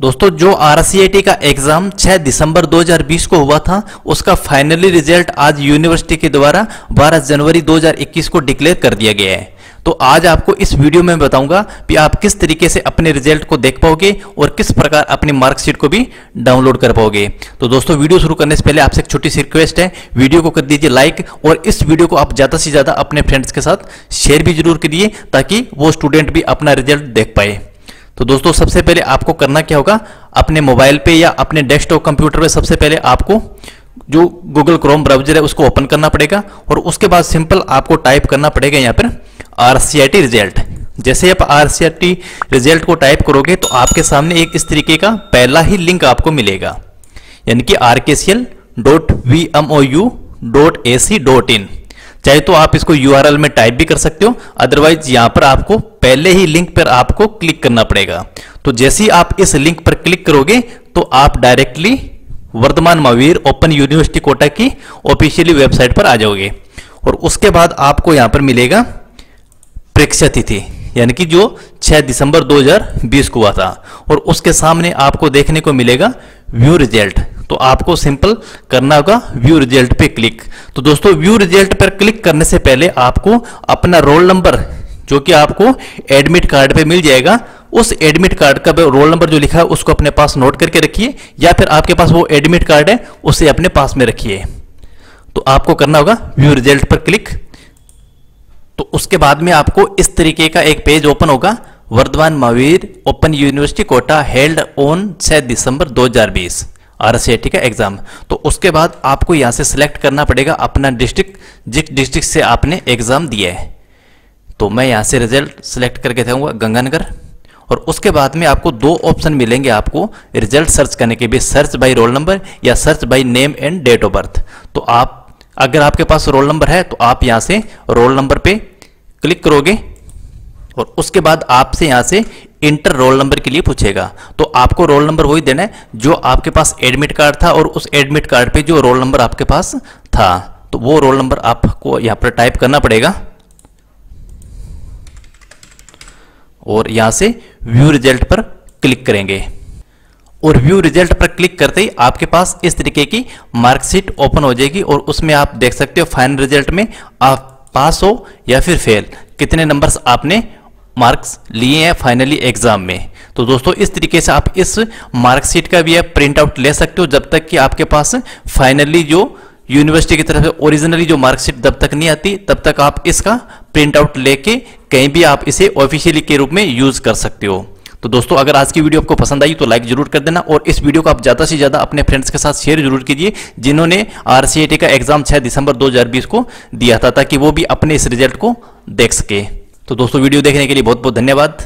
दोस्तों, जो आर का एग्ज़ाम 6 दिसंबर 2020 को हुआ था, उसका फाइनली रिज़ल्ट आज यूनिवर्सिटी के द्वारा 12 जनवरी 2021 को डिक्लेयर कर दिया गया है। तो आज आपको इस वीडियो में बताऊँगा कि आप किस तरीके से अपने रिज़ल्ट को देख पाओगे और किस प्रकार अपनी मार्कशीट को भी डाउनलोड कर पाओगे। तो दोस्तों वीडियो शुरू करने से पहले आपसे एक छोटी सी रिक्वेस्ट है। वीडियो को कर दीजिए लाइक और इस वीडियो को आप ज़्यादा से ज़्यादा अपने फ्रेंड्स के साथ शेयर भी ज़रूर करिए ताकि वो स्टूडेंट भी अपना रिज़ल्ट देख पाए। तो दोस्तों, सबसे पहले आपको करना क्या होगा? अपने मोबाइल पे या अपने डेस्कटॉप कंप्यूटर पे सबसे पहले आपको जो गूगल क्रोम ब्राउज़र है, उसको ओपन करना पड़ेगा और उसके बाद सिंपल आपको टाइप करना पड़ेगा यहाँ पर आर रिज़ल्ट जैसे आप आर रिज़ल्ट को टाइप करोगे तो आपके सामने एक इस तरीके का पहला ही लिंक आपको मिलेगा। यानी कि R K C L dot V M O U dot A C dot in चाहे तो आप इसको यूआरएल में टाइप भी कर सकते हो अदरवाइज़ यहाँ पर आपको पहले ही लिंक पर आपको क्लिक करना पड़ेगा। तो जैसे ही आप इस लिंक पर क्लिक करोगे तो आप directly Vardhman Mahaveer open university Kota की ऑफिशियली वेबसाइट पर आ जाओगे। और उसके बाद आपको यहाँ पर मिलेगा परीक्षा तिथि, यानी कि जो 6 दिसंबर 2020 को हुआ था। और उसके सामने आपको देखने को मिलेगा व्यू रिज़ल्ट तो आपको सिंपल करना होगा व्यू रिज़ल्ट पे क्लिक तो दोस्तों व्यू रिज़ल्ट पर क्लिक करने से पहले आपको अपना रोल नंबर जो कि आपको एडमिट कार्ड पे मिल जाएगा, उस एडमिट कार्ड का रोल नंबर जो लिखा है, उसको अपने पास नोट करके रखिए, या फिर आपके पास वो एडमिट कार्ड है, उसे अपने पास में रखिए। तो आपको करना होगा व्यू रिज़ल्ट पर क्लिक तो उसके बाद में आपको इस तरीके का एक पेज ओपन होगा, Vardhman Mahaveer open university Kota held on 6 दिसंबर 2020 आर का एग्ज़ाम तो उसके बाद आपको यहाँ से सिलेक्ट करना पड़ेगा अपना डिस्ट्रिक्ट जिस डिस्ट्रिक्ट से आपने एग्ज़ाम दिया है। तो मैं यहाँ से रिज़ल्ट सिलेक्ट करके दूँगा गंगानगर। और उसके बाद में आपको दो ऑप्शन मिलेंगे आपको रिज़ल्ट सर्च करने के लिए सर्च बाय रोल नंबर या search by name and date of birth तो आप, अगर आपके पास रोल नंबर है तो आप यहाँ से रोल नंबर पे क्लिक करोगे। और उसके बाद आपसे यहाँ से इंटर रोल नंबर के लिए पूछेगा। तो आपको रोल नंबर वही देना है जो आपके पास एडमिट कार्ड था और उस एडमिट कार्ड पे जो रोल नंबर आपके पास था। तो वो रोल नंबर आपको यहाँ पर टाइप करना पड़ेगा। और यहाँ से व्यू रिज़ल्ट पर क्लिक करेंगे। और व्यू रिज़ल्ट पर क्लिक करते ही आपके पास इस तरीके की मार्कशीट ओपन हो जाएगी और उसमें आप देख सकते हो फाइनल रिज़ल्ट में आप पास हो या फिर फेल कितने नंबर्स आपने मार्क्स लिए हैं फाइनली एग्ज़ाम में। तो दोस्तों, इस तरीके से आप इस मार्कशीट का भी प्रिंट आउट ले सकते हो जब तक कि आपके पास फाइनली जो यूनिवर्सिटी की तरफ़ से ओरिजिनली जो मार्कशीट जब तक नहीं आती, तब तक आप इसका प्रिंट आउट लेके कहीं भी आप इसे ऑफिशियली के रूप में यूज़ कर सकते हो। तो दोस्तों, अगर आज की वीडियो आपको पसंद आई तो लाइक ज़रूर कर देना और इस वीडियो को आप ज़्यादा से ज़्यादा अपने फ्रेंड्स के साथ शेयर ज़रूर कीजिए, जिन्होंने आरसीएटी का एग्ज़ाम 6 दिसंबर 2020 को दिया था, ताकि वो भी अपने इस रिज़ल्ट को देख सके। तो दोस्तों वीडियो देखने के लिए बहुत बहुत धन्यवाद।